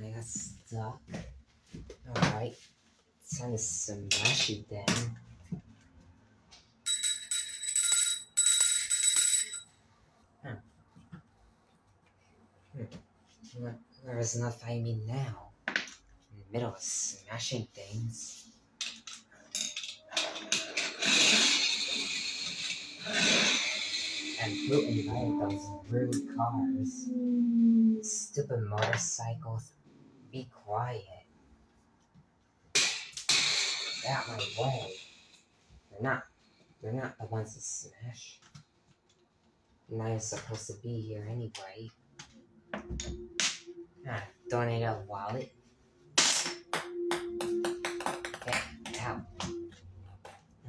I got stuck. Alright. Time to smash it then. Huh. Hmm. Where, is not find me now? In the middle of smashing things. And who invited those rude cars? Stupid motorcycles. Be quiet. Out my way. They're not. They're not the ones to smash. And I'm supposed to be here anyway. Ah, donate a wallet.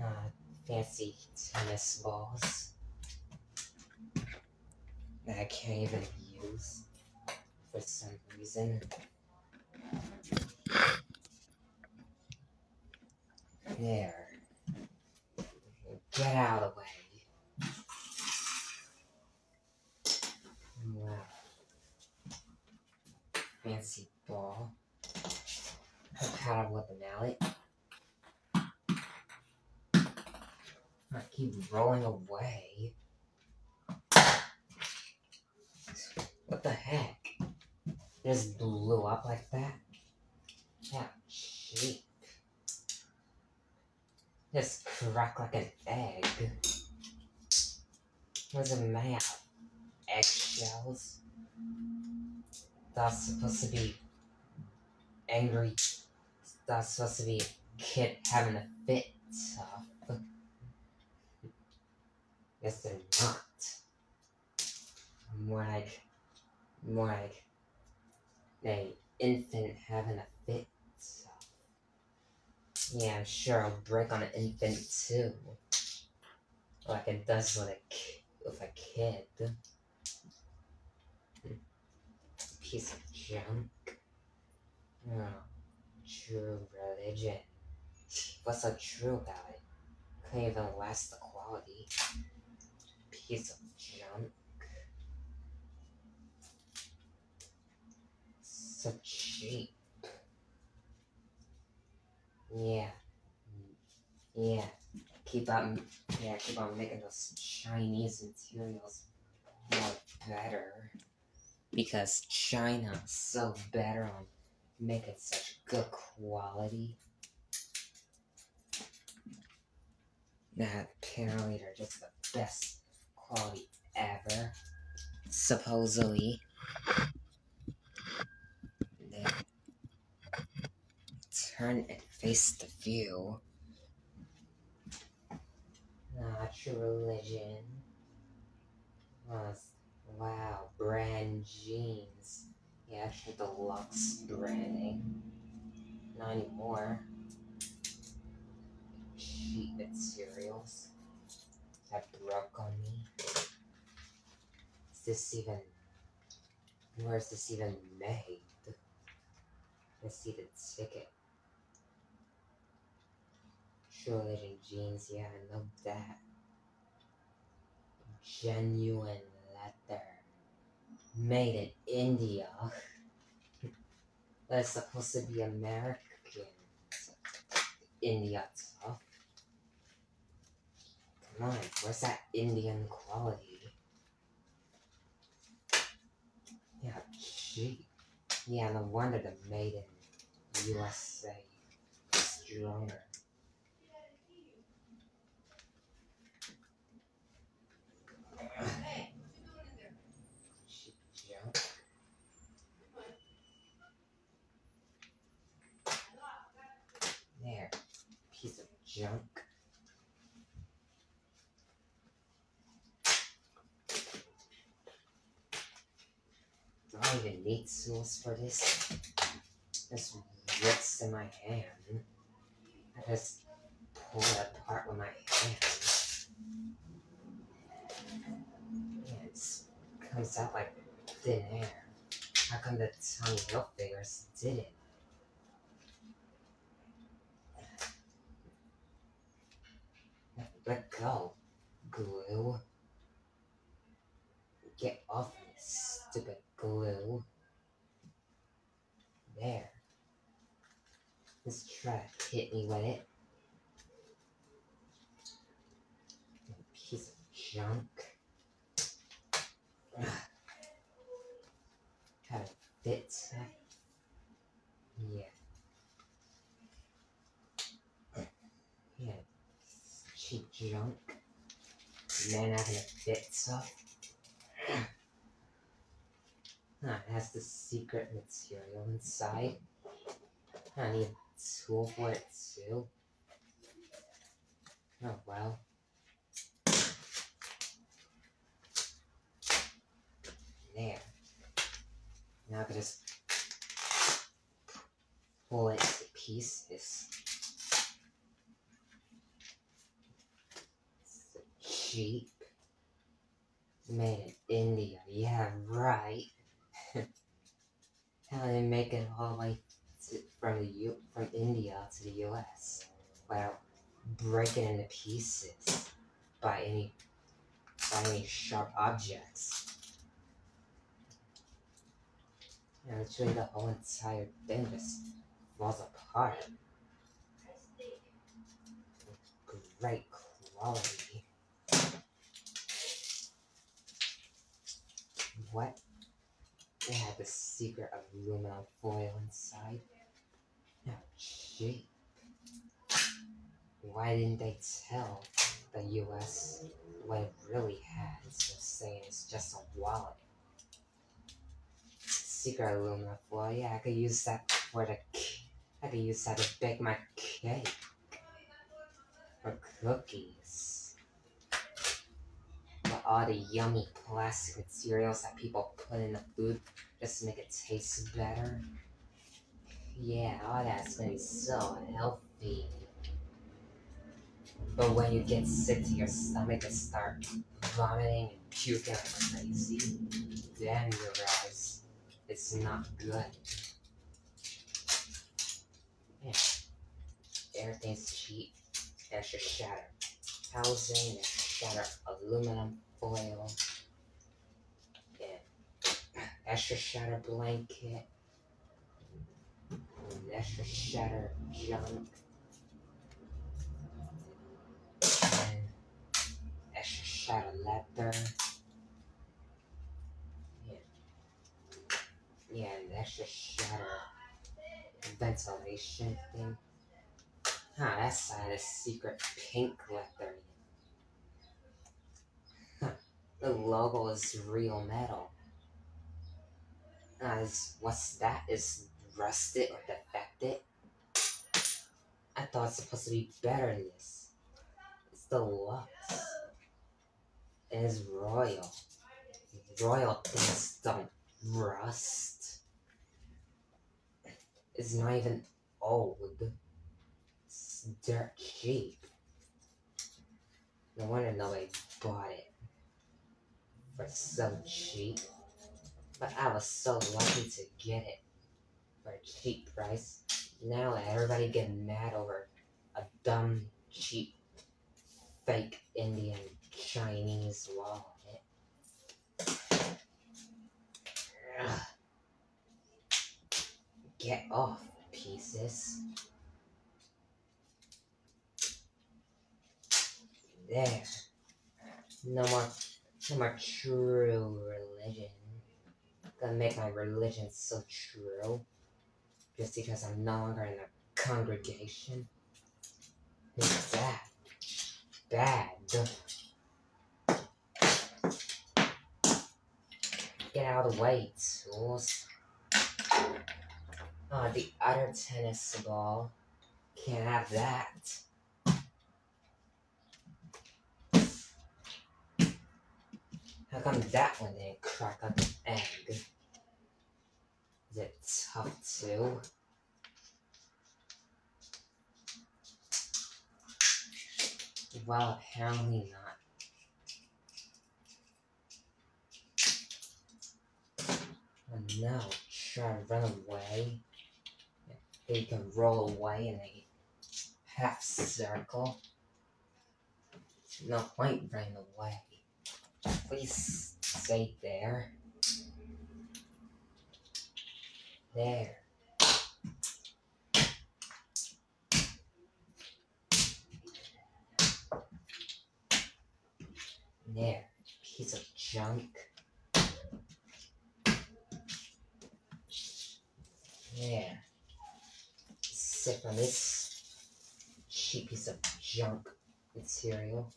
Ah, fancy tennis balls that I can't even use for some reason. There. Get out of the way. Wow. Fancy ball. Pat with the mallet. I keep rolling away. What the heck? Just blew up like that? Yeah, cheap. Just crack like an egg. What's made out? Eggshells? That's supposed to be angry. That's supposed to be a kid having a fit. Yes, they're not. More like, more like, a infant having a. Yeah, I'm sure I'll break on an infant too. Like it does with a, with a kid. Piece of junk. Oh, true religion. What's so true about it? Couldn't even last the quality. Piece of junk. So cheap. Yeah. Yeah. Keep on yeah, keep on making those Chinese materials more better. Because China's so better on making such good quality. That apparently they're just the best quality ever. Supposedly. Turn and face the view. True religion. Wow, brand jeans. Yeah, actually deluxe branding. Not anymore. Cheap materials that broke on me. Is this even where is this even made? Let's see the ticket. Religion jeans, yeah, I know that. Genuine leather. Made in India. That's supposed to be American. India tough. Come on, where's that Indian quality? Yeah, cheap. Yeah, no wonder the made in USA is stronger. Cheap junk. There, piece of junk. Do I even need tools for this? This rips in my hand. I just pull it apart with my hand. Yeah, it comes out like thin air. How come the tiny figures did it? Let go, glue. Get off me, stupid glue. There. Try to hit me with it. Piece of junk. Stuff. Yeah. Yeah. Cheap junk. Man not gonna fit stuff. Huh, it has the secret material inside. I need a tool for it too. Oh well. There. Now I can just pull it to pieces. So cheap. Made in India, yeah, right. How they make it all the way to, from the U from India to the U.S. without breaking into pieces by any by any sharp objects. And literally the whole entire thing just falls apart. Great quality. What? It had the secret of aluminum foil inside. Now, cheap. Why didn't they tell the US what it really had instead of saying it's just a wallet? Secret aluminum foil, yeah, I could use that for the I could use that to bake my cake. Or cookies. All the yummy plastic materials that people put in the food just to make it taste better. Yeah, all that's gonna be so healthy. But when you get sick to your stomach and start vomiting and puking like crazy, then you realize it's not good. Yeah. Everything's cheap. Extra shatter housing, extra shatter aluminum foil, and extra shatter blanket, and extra shatter junk, and extra shatter leather. Yeah, yeah, and extra shatter ventilation thing. Huh, that side is secret pink leather. The logo is real metal. Is, what's that? Is rusted or defected? I thought it's supposed to be better than this. It's deluxe. It is royal. Royal things don't rust. It's not even old. It's dirt cheap. No wonder nobody bought it for so cheap. But I was so lucky to get it for a cheap price. Now everybody getting mad over a dumb, cheap, fake Indian Chinese wallet. Get off, pieces. There. No more, no my true religion. Gonna make my religion so true. Just because I'm no longer in the congregation. Who's that? Bad. Get out of the way, tools. Oh, the other tennis ball. Can't have that. How come that one didn't crack like an egg? Is it tough too? Well, apparently not. Oh no, try to run away. They can roll away in a half circle. No point running away. Please stay there. There. There, piece of junk. There. Sit on this cheap piece of junk material.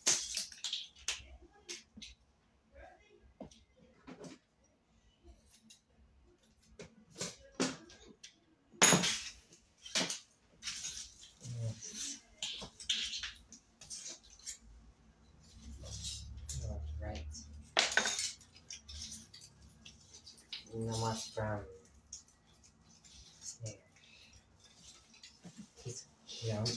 Namaste from snake. His junk.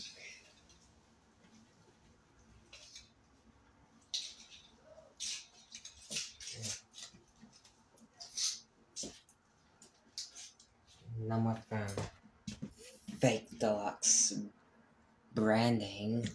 Number from Fake Deluxe branding.